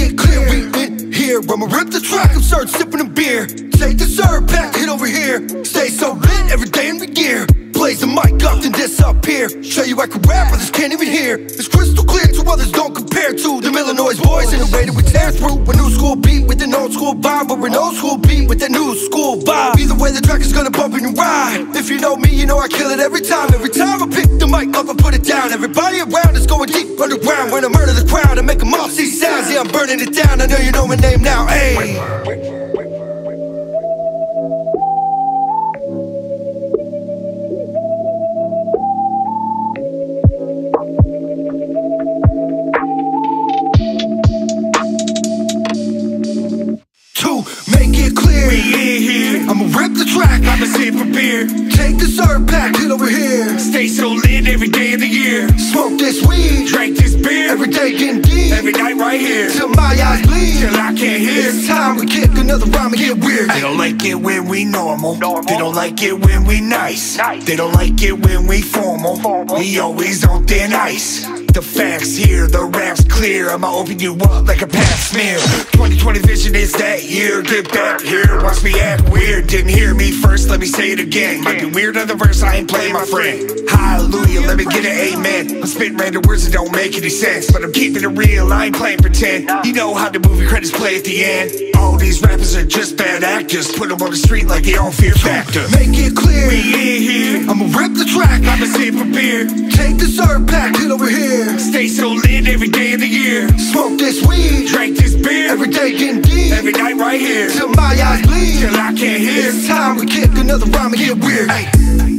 it clear we in here. I'ma rip the track, I'm start sipping a beer. Take the serve pack, hit over here. Stay so lit every day in the gear. Blaze the mic up, then disappear. Show you I can rap, others can't even hear. It's crystal clear to others, don't compare to them Illinois boys in the way that we tear through. A new school beat with an old school vibe, but an old school beat with that new school vibe. Either way, the track is gonna bump and ride. If you know me, you know I kill it every time. Every time I pick the mic up and put it down, everybody around is going deep underground. When I murder the crowd, I make them all see sounds. Yeah, I'm burning it down. I know you know my name now. Ayy. I'ma sip a beer. Take the serve pack, get over here. Stay so lit every day of the year. Smoke this weed, Drink this beer every day getting deep. every night right here. Till my eyes bleed. Till I can't hear. It's time we kick another rhyme and get weird. They don't like it when we normal. They don't like it when we nice. They don't like it when we formal. formal. We always on thin ice. The facts here, the rap's clear. I'ma open you up like a pap smear. 2020 vision is that year. Get back here, watch me act weird. Didn't hear me first, let me say it again. Might be weird on the verse, I ain't playing my friend. Hallelujah, let me get an amen. I'm spitting random words that don't make any sense, but I'm keeping it real. I ain't playing pretend. You know how the movie credits play at the end. All these rappers are just bad actors. Put them on the street like they don't Fear Factor. Make it clear, We in here. I'ma rip the track. I'ma sip a beer. Take the serve pack, get over here. Stay so lit every day of the year. Smoke this weed, Drink this beer every day getting deep. every night right here. Till my eyes bleed. Till I can't hear. It's time we kick another rhyme and get weird. Ay.